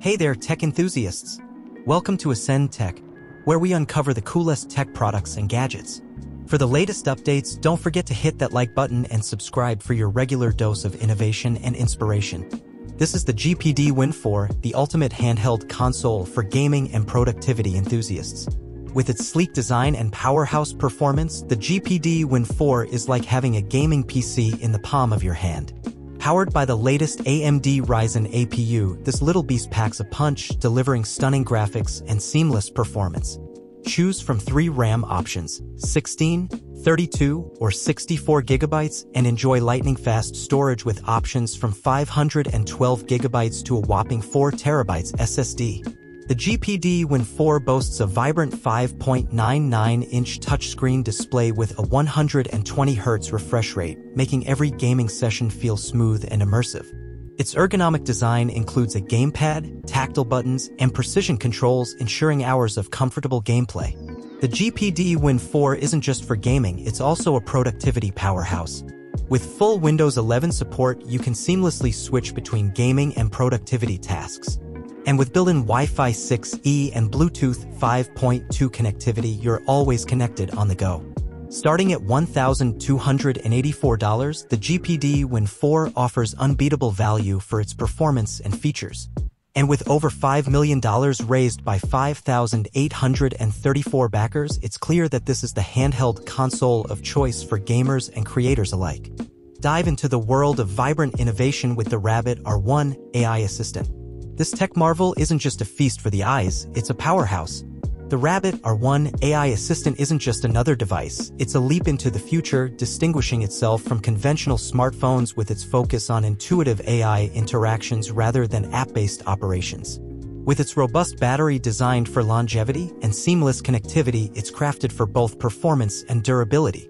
Hey there, tech enthusiasts. Welcome to Ascend Tech, where we uncover the coolest tech products and gadgets. For the latest updates, don't forget to hit that like button and subscribe for your regular dose of innovation and inspiration. This is the GPD Win 4, the ultimate handheld console for gaming and productivity enthusiasts. With its sleek design and powerhouse performance, the GPD Win 4 is like having a gaming PC in the palm of your hand. Powered by the latest AMD Ryzen APU, this little beast packs a punch, delivering stunning graphics and seamless performance. Choose from three RAM options, 16, 32, or 64 gigabytes, and enjoy lightning-fast storage with options from 512 gigabytes to a whopping 4 terabytes SSD. The GPD Win 4 boasts a vibrant 5.99-inch touchscreen display with a 120Hz refresh rate, making every gaming session feel smooth and immersive. Its ergonomic design includes a gamepad, tactile buttons, and precision controls ensuring hours of comfortable gameplay. The GPD Win 4 isn't just for gaming, it's also a productivity powerhouse. With full Windows 11 support, you can seamlessly switch between gaming and productivity tasks. And with built-in Wi-Fi 6E and Bluetooth 5.2 connectivity, you're always connected on the go. Starting at $1,284, the GPD Win 4 offers unbeatable value for its performance and features. And with over $5 million raised by 5,834 backers, it's clear that this is the handheld console of choice for gamers and creators alike. Dive into the world of vibrant innovation with the Rabbit R1 AI Assistant. This tech marvel isn't just a feast for the eyes, it's a powerhouse. The Rabbit R1 AI assistant isn't just another device, it's a leap into the future, distinguishing itself from conventional smartphones with its focus on intuitive AI interactions rather than app-based operations. With its robust battery designed for longevity and seamless connectivity, it's crafted for both performance and durability.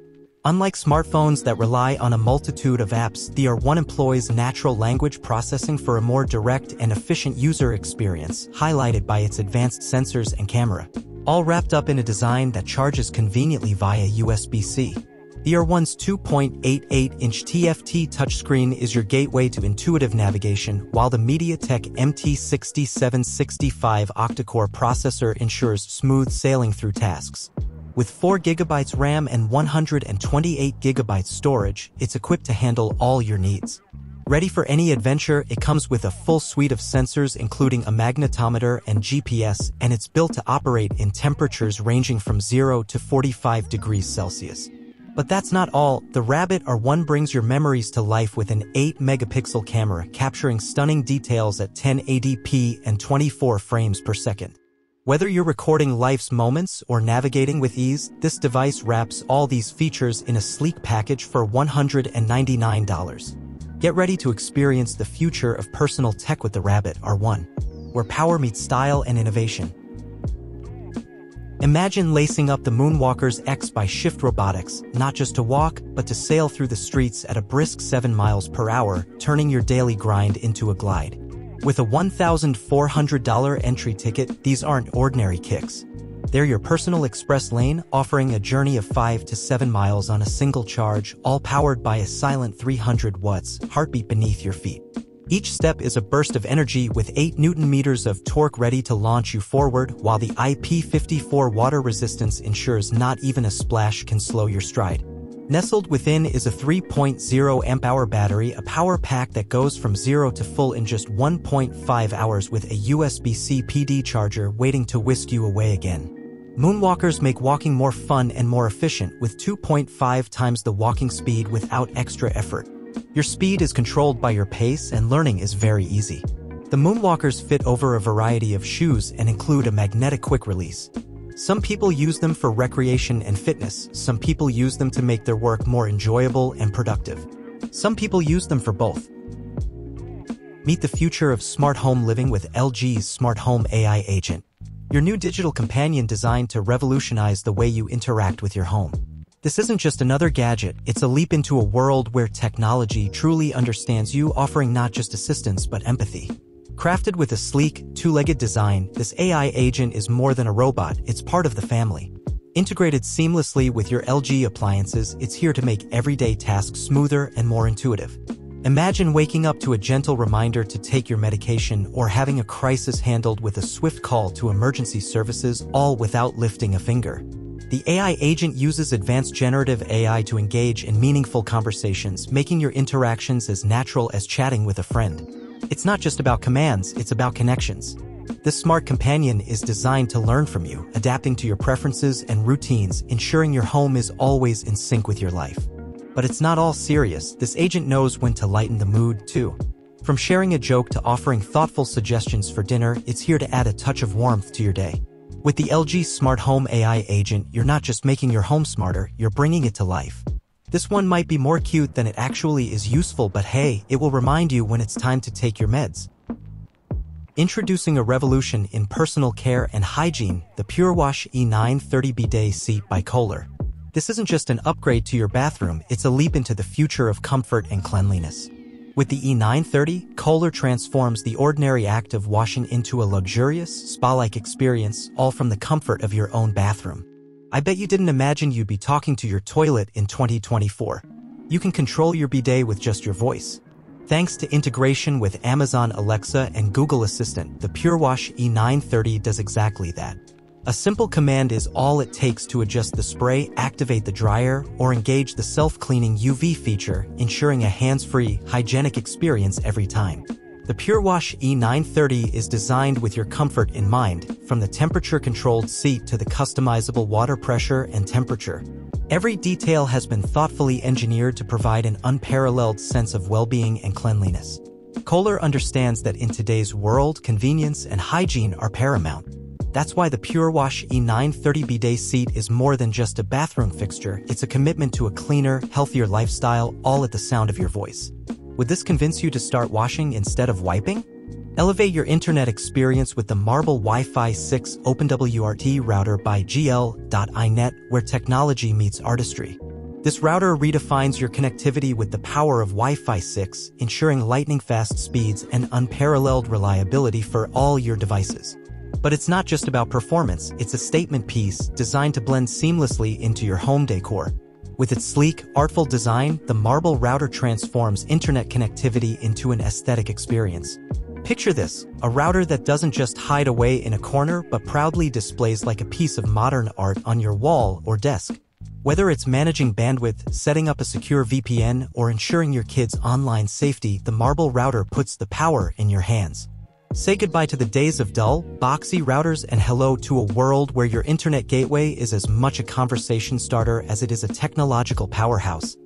Unlike smartphones that rely on a multitude of apps, the R1 employs natural language processing for a more direct and efficient user experience, highlighted by its advanced sensors and camera. All wrapped up in a design that charges conveniently via USB-C. The R1's 2.88-inch TFT touchscreen is your gateway to intuitive navigation, while the MediaTek MT6765 octa-core processor ensures smooth sailing through tasks. With 4GB RAM and 128GB storage, it's equipped to handle all your needs. Ready for any adventure, it comes with a full suite of sensors including a magnetometer and GPS, and it's built to operate in temperatures ranging from 0 to 45 degrees Celsius. But that's not all. The Rabbit R1 brings your memories to life with an 8-megapixel camera capturing stunning details at 1080p and 24 frames per second. Whether you're recording life's moments or navigating with ease, this device wraps all these features in a sleek package for $199. Get ready to experience the future of personal tech with the Rabbit R1, where power meets style and innovation. Imagine lacing up the Moonwalkers X by Shift Robotics, not just to walk, but to sail through the streets at a brisk 7 miles per hour, turning your daily grind into a glide. With a $1,400 entry ticket, these aren't ordinary kicks. They're your personal express lane, offering a journey of 5 to 7 miles on a single charge, all powered by a silent 300 watts heartbeat beneath your feet. Each step is a burst of energy with 8 newton meters of torque ready to launch you forward, while the IP54 water resistance ensures not even a splash can slow your stride. Nestled within is a 3.0 amp-hour battery, a power pack that goes from zero to full in just 1.5 hours with a USB-C PD charger waiting to whisk you away again. Moonwalkers make walking more fun and more efficient with 2.5 times the walking speed without extra effort. Your speed is controlled by your pace and learning is very easy. The Moonwalkers fit over a variety of shoes and include a magnetic quick release. Some people use them for recreation and fitness, some people use them to make their work more enjoyable and productive. Some people use them for both. Meet the future of smart home living with LG's Smart Home AI Agent, your new digital companion designed to revolutionize the way you interact with your home. This isn't just another gadget, it's a leap into a world where technology truly understands you, offering not just assistance but empathy. Crafted with a sleek, two-legged design, this AI agent is more than a robot, it's part of the family. Integrated seamlessly with your LG appliances, it's here to make everyday tasks smoother and more intuitive. Imagine waking up to a gentle reminder to take your medication or having a crisis handled with a swift call to emergency services all without lifting a finger. The AI agent uses advanced generative AI to engage in meaningful conversations, making your interactions as natural as chatting with a friend. It's not just about commands, it's about connections. This smart companion is designed to learn from you, adapting to your preferences and routines, ensuring your home is always in sync with your life. But it's not all serious. This agent knows when to lighten the mood, too. From sharing a joke to offering thoughtful suggestions for dinner, it's here to add a touch of warmth to your day. With the LG Smart Home AI agent, you're not just making your home smarter, you're bringing it to life. This one might be more cute than it actually is useful, but hey, it will remind you when it's time to take your meds. Introducing a revolution in personal care and hygiene, the PureWash E930 Bidet Seat by Kohler. This isn't just an upgrade to your bathroom, it's a leap into the future of comfort and cleanliness. With the E930, Kohler transforms the ordinary act of washing into a luxurious, spa-like experience, all from the comfort of your own bathroom. I bet you didn't imagine you'd be talking to your toilet in 2024. You can control your bidet with just your voice. Thanks to integration with Amazon Alexa and Google Assistant, the PureWash E930 does exactly that. A simple command is all it takes to adjust the spray, activate the dryer, or engage the self-cleaning UV feature, ensuring a hands-free, hygienic experience every time. The PureWash E930 is designed with your comfort in mind, from the temperature-controlled seat to the customizable water pressure and temperature. Every detail has been thoughtfully engineered to provide an unparalleled sense of well-being and cleanliness. Kohler understands that in today's world, convenience and hygiene are paramount. That's why the PureWash E930 bidet seat is more than just a bathroom fixture, it's a commitment to a cleaner, healthier lifestyle, all at the sound of your voice. Would this convince you to start washing instead of wiping? Elevate your internet experience with the Marble Wi-Fi 6 OpenWRT router by GL.iNet, where technology meets artistry. This router redefines your connectivity with the power of Wi-Fi 6, ensuring lightning-fast speeds and unparalleled reliability for all your devices. But it's not just about performance, it's a statement piece designed to blend seamlessly into your home decor. With its sleek, artful design, the Marble router transforms internet connectivity into an aesthetic experience. Picture this, a router that doesn't just hide away in a corner but proudly displays like a piece of modern art on your wall or desk. Whether it's managing bandwidth, setting up a secure VPN, or ensuring your kids' online safety, the Marble router puts the power in your hands. Say goodbye to the days of dull, boxy routers and hello to a world where your internet gateway is as much a conversation starter as it is a technological powerhouse.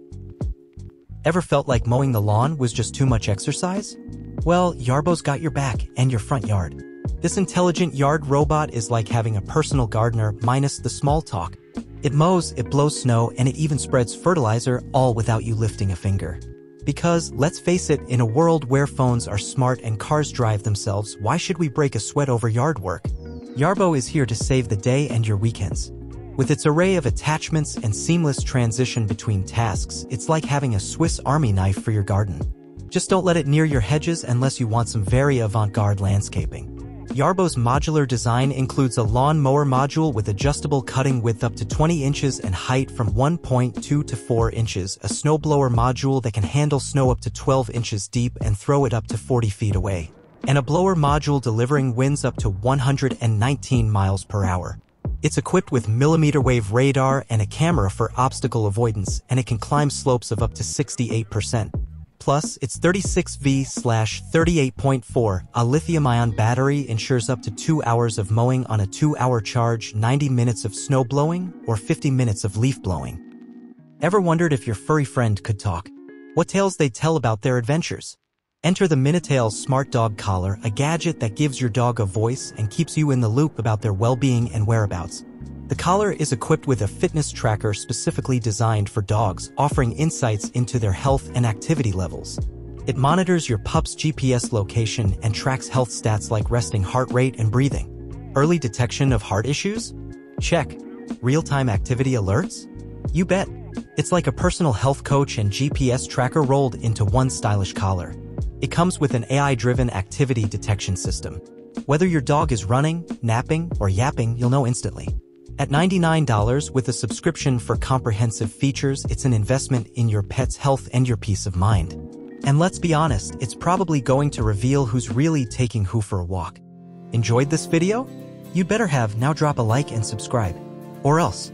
Ever felt like mowing the lawn was just too much exercise? Well, Yarbo's got your back and your front yard. This intelligent yard robot is like having a personal gardener minus the small talk. It mows, it blows snow, and it even spreads fertilizer all without you lifting a finger. Because, let's face it, in a world where phones are smart and cars drive themselves, why should we break a sweat over yard work? Yarbo is here to save the day and your weekends. With its array of attachments and seamless transition between tasks, it's like having a Swiss army knife for your garden. Just don't let it near your hedges unless you want some very avant-garde landscaping. Yarbo's modular design includes a lawn mower module with adjustable cutting width up to 20 inches and height from 1.2 to 4 inches, a snowblower module that can handle snow up to 12 inches deep and throw it up to 40 feet away, and a blower module delivering winds up to 119 miles per hour. It's equipped with millimeter wave radar and a camera for obstacle avoidance, and it can climb slopes of up to 68%. Plus, its 36V-38.4, a lithium-ion battery ensures up to 2 hours of mowing on a 2-hour charge, 90 minutes of snow blowing, or 50 minutes of leaf blowing. Ever wondered if your furry friend could talk? What tales they'd tell about their adventures? Enter the Minitailz Smart Dog Collar, a gadget that gives your dog a voice and keeps you in the loop about their well-being and whereabouts. The collar is equipped with a fitness tracker specifically designed for dogs, offering insights into their health and activity levels. It monitors your pup's GPS location and tracks health stats like resting heart rate and breathing. Early detection of heart issues? Check. Real-time activity alerts? You bet. It's like a personal health coach and GPS tracker rolled into one stylish collar. It comes with an AI-driven activity detection system. Whether your dog is running, napping, or yapping, you'll know instantly. At $99 with a subscription for comprehensive features, it's an investment in your pet's health and your peace of mind. And let's be honest, it's probably going to reveal who's really taking who for a walk. Enjoyed this video? You'd better have now drop a like and subscribe. Or else,